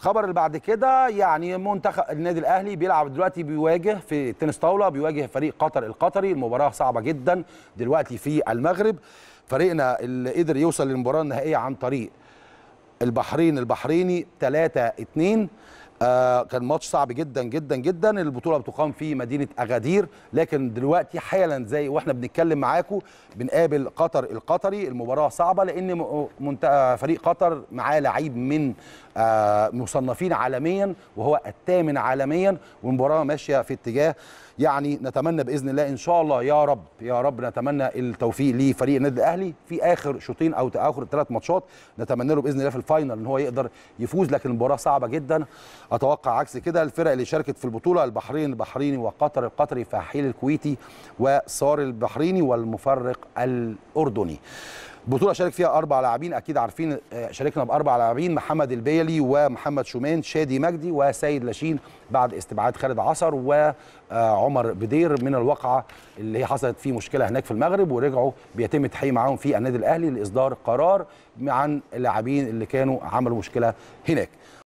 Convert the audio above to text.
الخبر اللي بعد كده يعني منتخب النادي الأهلي بيلعب دلوقتي بيواجه في التنس طاولة بيواجه فريق قطر القطري. المباراة صعبة جدا دلوقتي في المغرب. فريقنا اللي قدر يوصل للمباراة النهائية عن طريق البحرين البحريني 3 2 آه كان ماتش صعب جدا جدا جدا. البطولة بتقام في مدينة أغادير. لكن دلوقتي حالا زي وإحنا بنتكلم معاكم بنقابل قطر القطري. المباراة صعبة لأن منت- فريق قطر معاه لعيب من آه مصنفين عالميا وهو الثامن عالميا. والمباراة ماشية في اتجاه يعني نتمنى بإذن الله إن شاء الله يا رب يا رب نتمنى التوفيق لفريق النادي الأهلي في آخر شوطين أو آخر ثلاث ماتشات. نتمنى له بإذن الله في الفاينل إن هو يقدر يفوز. لكن المباراة صعبة جدا. أتوقع عكس كده الفرق اللي شاركت في البطولة البحرين البحريني وقطر القطري فحيل الكويتي وصار البحريني والمفرق الأردني. البطوله شارك فيها أربع لاعبين أكيد عارفين آه، شاركنا بأربع لاعبين محمد البيلي ومحمد شومان شادي مجدي وسيد لاشين بعد استبعاد خالد عصر وعمر بدير من الواقعة اللي هي حصلت فيه مشكلة هناك في المغرب ورجعوا بيتم التحقيق معاهم في النادي الأهلي لإصدار قرار عن اللاعبين اللي كانوا عملوا مشكلة هناك.